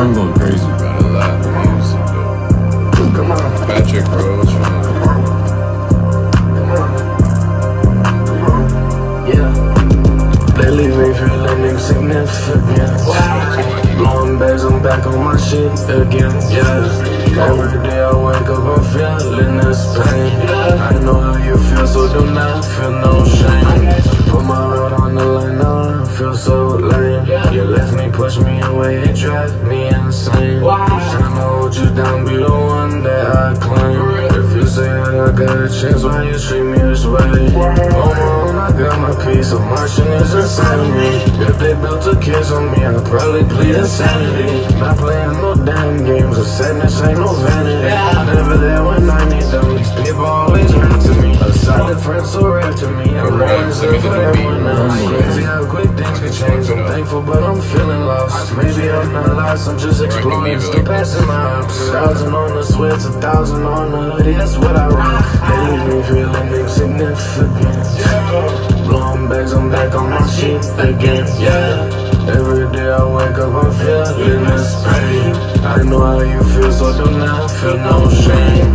I'm going crazy. Got a lot of music though. Come on. Patrick Rose, you know. Yeah. They leave me feeling insignificant. Blowing bags, I'm back on my shit again. Yeah. Every day I wake up, I'm feeling this pain. I know how you feel, so do not feel no shame. Put my insane. To hold you down, be the one that I claim. If you say that I got a chance, why you treat me this way? On my own, I got my peace, so marching is inside of me. If they built a case on me, I'd probably plead insanity. Not playing no damn games, of sadness ain't no vanity. Never there when I need them, these people always run to me. A solid friend so rare to me. I'm Rhymes, always let me there for get the everyone else. Crazy how quick change. I'm thankful, but I'm feeling lost. Maybe I'm not lost, I'm just exploring, still passing my ups. Thousand on the sweats, a thousand on the hoodie, that's what I rock. They leave me feeling insignificant. Blowing bags, I'm back on my shit again, yeah. Every day I wake up, I'm feeling this pain. I know how you feel, so do not feel no shame.